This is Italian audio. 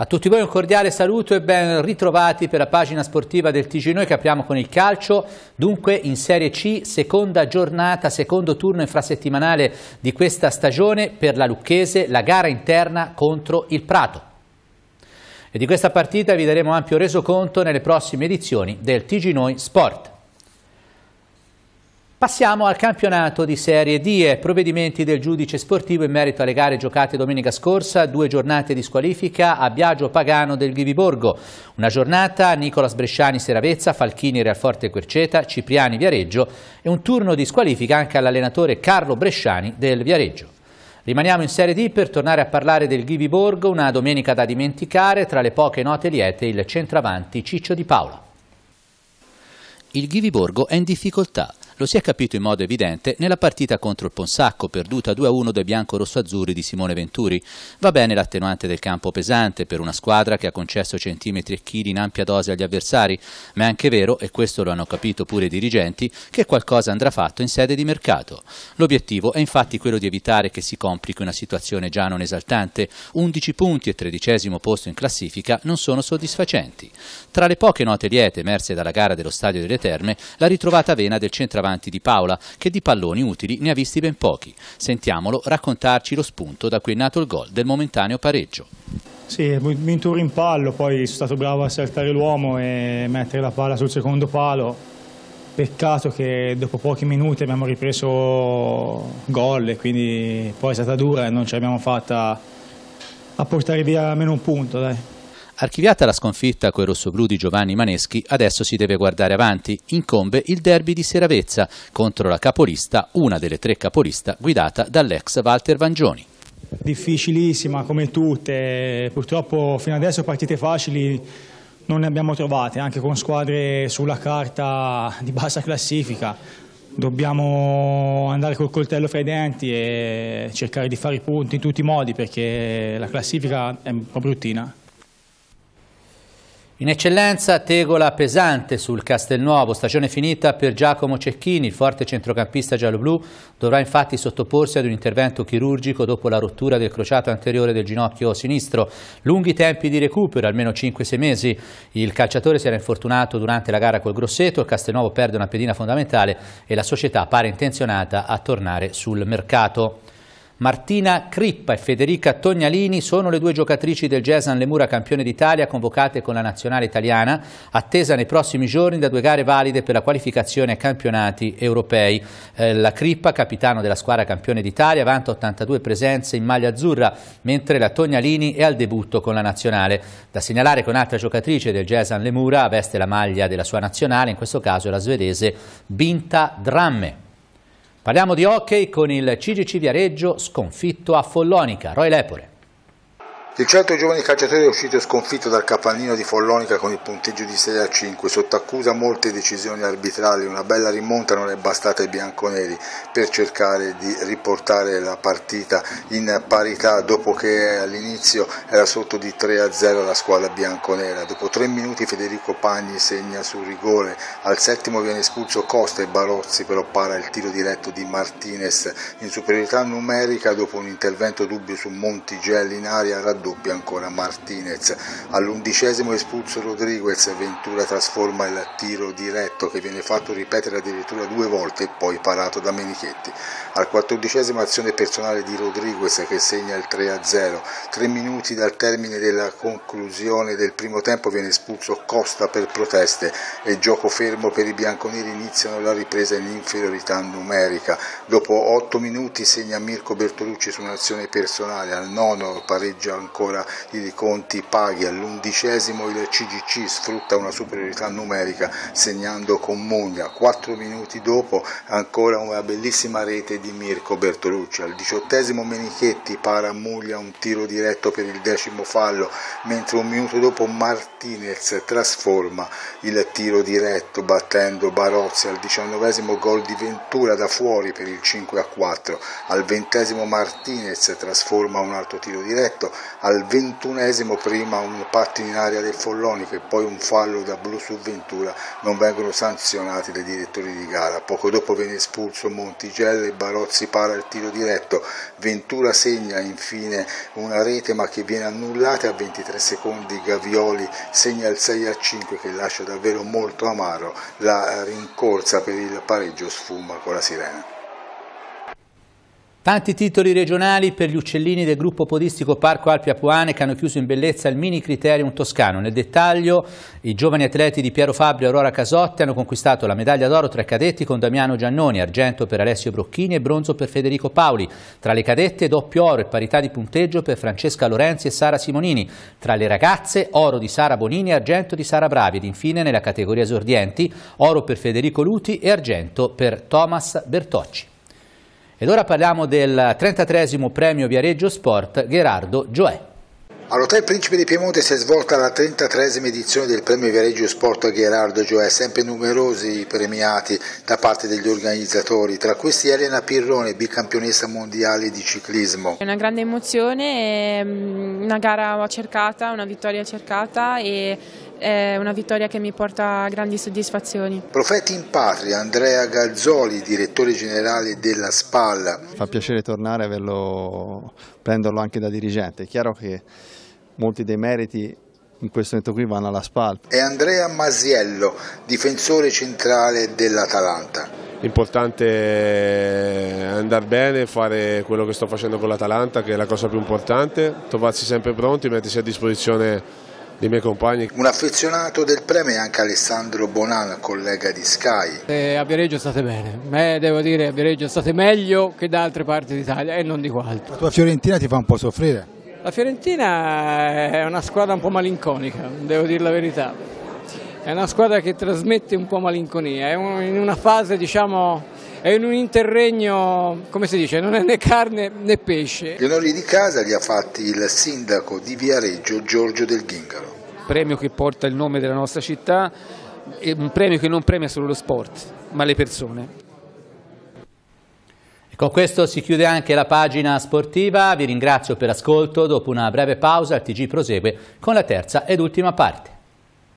A tutti voi un cordiale saluto e ben ritrovati per la pagina sportiva del TG Noi che apriamo con il calcio. Dunque in Serie C, seconda giornata, secondo turno infrasettimanale di questa stagione per la Lucchese, la gara interna contro il Prato. E di questa partita vi daremo ampio resoconto nelle prossime edizioni del TG Noi Sport. Passiamo al campionato di Serie D e provvedimenti del giudice sportivo in merito alle gare giocate domenica scorsa, due giornate di squalifica a Biagio Pagano del Ghiviborgo, una giornata Nicolas Bresciani Seravezza, Falchini Realforte Querceta, Cipriani Viareggio e un turno di squalifica anche all'allenatore Carlo Bresciani del Viareggio. Rimaniamo in Serie D per tornare a parlare del Ghiviborgo, una domenica da dimenticare, tra le poche note liete il centravanti Ciccio Di Paola. Il Ghiviborgo è in difficoltà. Lo si è capito in modo evidente nella partita contro il Ponsacco, perduta 2-1 dai bianco-rosso-azzurri di Simone Venturi. Va bene l'attenuante del campo pesante per una squadra che ha concesso centimetri e chili in ampia dose agli avversari, ma è anche vero, e questo lo hanno capito pure i dirigenti, che qualcosa andrà fatto in sede di mercato. L'obiettivo è infatti quello di evitare che si complichi una situazione già non esaltante. 11 punti e tredicesimo posto in classifica non sono soddisfacenti. Tra le poche note liete emerse dalla gara dello Stadio delle Terme, la ritrovata vena del centravanti avanti di Paola, che di palloni utili ne ha visti ben pochi. Sentiamolo raccontarci lo spunto da cui è nato il gol del momentaneo pareggio. Sì, vinto un rimpallo, poi sono stato bravo a saltare l'uomo e mettere la palla sul secondo palo. Peccato che dopo pochi minuti abbiamo ripreso gol e quindi poi è stata dura e non ce l'abbiamo fatta a portare via almeno un punto. Dai. Archiviata la sconfitta coi rossoblù di Giovanni Maneschi, adesso si deve guardare avanti. Incombe il derby di Seravezza contro la capolista, una delle tre capolista, guidata dall'ex Walter Vangioni. Difficilissima come tutte, purtroppo fino adesso partite facili non ne abbiamo trovate, anche con squadre sulla carta di bassa classifica. Dobbiamo andare col coltello fra i denti e cercare di fare i punti in tutti i modi perché la classifica è un po' bruttina. In eccellenza Tegola pesante sul Castelnuovo, stagione finita per Giacomo Cecchini, il forte centrocampista gialloblu dovrà infatti sottoporsi ad un intervento chirurgico dopo la rottura del crociato anteriore del ginocchio sinistro. Lunghi tempi di recupero, almeno 5-6 mesi. Il calciatore si era infortunato durante la gara col Grosseto, il Castelnuovo perde una pedina fondamentale e la società pare intenzionata a tornare sul mercato. Martina Crippa e Federica Tognalini sono le due giocatrici del Gesan Lemura campione d'Italia convocate con la nazionale italiana, attesa nei prossimi giorni da due gare valide per la qualificazione ai campionati europei. Eh, la Crippa, capitano della squadra campione d'Italia, vanta 82 presenze in maglia azzurra, mentre la Tognalini è al debutto con la nazionale. Da segnalare che un'altra giocatrice del Gesan Lemura veste la maglia della sua nazionale, in questo caso la svedese Binta Dramme. Parliamo di hockey con il CGC Viareggio sconfitto a Follonica. Roy Lepore. Il centro giovani calciatori è uscito sconfitto dal capannino di Follonica con il punteggio di 6 a 5, sotto accusa molte decisioni arbitrali, una bella rimonta non è bastata ai bianconeri per cercare di riportare la partita in parità dopo che all'inizio era sotto di 3 a 0 la squadra bianconera. Dopo 3 minuti Federico Pagni segna sul rigore, al settimo viene espulso Costa e Barozzi però para il tiro diretto di Martinez in superiorità numerica dopo un intervento dubbio su Montigelli in aria raddoppia raddoppia ancora Martinez, all'undicesimo espulso Rodriguez, Ventura trasforma il tiro diretto che viene fatto ripetere addirittura due volte e poi parato da Menichetti, al quattordicesimo azione personale di Rodriguez che segna il 3-0, tre minuti dal termine della conclusione del primo tempo viene espulso Costa per proteste e gioco fermo per i bianconeri iniziano la ripresa in inferiorità numerica, dopo otto minuti segna Mirko Bertolucci su un'azione personale, al nono pareggia ancora ancora i conti paghi, all'undicesimo il CGC sfrutta una superiorità numerica segnando con Mugna, quattro minuti dopo ancora una bellissima rete di Mirko Bertolucci, al diciottesimo Menichetti para Muglia un tiro diretto per il decimo fallo, mentre un minuto dopo Martinez trasforma il tiro diretto battendo Barozzi. Al diciannovesimo gol di Ventura da fuori per il 5 a 4, al ventesimo Martinez trasforma un altro tiro diretto, al ventunesimo prima un pattino in aria del Follonica e poi un fallo da blu su Ventura non vengono sanzionati dai direttori di gara. Poco dopo viene espulso Montigella e Barozzi para il tiro diretto. Ventura segna infine una rete ma che viene annullata a 23 secondi Gavioli segna il 6 a 5 che lascia davvero molto amaro la rincorsa per il pareggio sfuma con la sirena. Tanti titoli regionali per gli uccellini del gruppo podistico Parco Alpi Apuane che hanno chiuso in bellezza il mini criterium toscano. Nel dettaglio i giovani atleti di Piero Fabri e Aurora Casotti hanno conquistato la medaglia d'oro tra i cadetti con Damiano Giannoni, argento per Alessio Brocchini e bronzo per Federico Paoli. Tra le cadette doppio oro e parità di punteggio per Francesca Lorenzi e Sara Simonini. Tra le ragazze oro di Sara Bonini e argento di Sara Bravi ed infine nella categoria esordienti oro per Federico Luti e argento per Thomas Bertocci. Ed ora parliamo del 33 premio Viareggio Sport Gerardo Gioè. All'Hotel Principe di Piemonte si è svolta la 33esima edizione del premio Viareggio Sport Gerardo Gioè, sempre numerosi premiati da parte degli organizzatori, tra questi Elena Pirrone, bicampionessa mondiale di ciclismo. È una grande emozione, mm, una gara cercata, una vittoria cercata e è una vittoria che mi porta grandi soddisfazioni. Profeti in patria, Andrea Gazzoli, direttore generale della SPAL. Fa piacere tornare e averlo, prenderlo anche da dirigente. È chiaro che molti dei meriti in questo momento qui vanno alla SPAL. E Andrea Masiello, difensore centrale dell'Atalanta. L'importante è andare bene, fare quello che sto facendo con l'Atalanta, che è la cosa più importante, trovarsi sempre pronti, mettersi a disposizione dei miei compagni. Un affezionato del premio è anche Alessandro Bonan, collega di Sky. Eh, a Viareggio state bene, me devo dire a Viareggio state meglio che da altre parti d'Italia e non dico altro. La tua Fiorentina ti fa un po' soffrire? La Fiorentina è una squadra un po' malinconica, devo dire la verità. È una squadra che trasmette un po' malinconia, è in una fase diciamo è in un interregno, come si dice, non è né carne né pesce. Gli onori di casa li ha fatti il sindaco di Viareggio Giorgio del Ghingaro. Premio che porta il nome della nostra città, è un premio che non premia solo lo sport, ma le persone. Con questo si chiude anche la pagina sportiva, vi ringrazio per l'ascolto, dopo una breve pausa il TG prosegue con la terza ed ultima parte.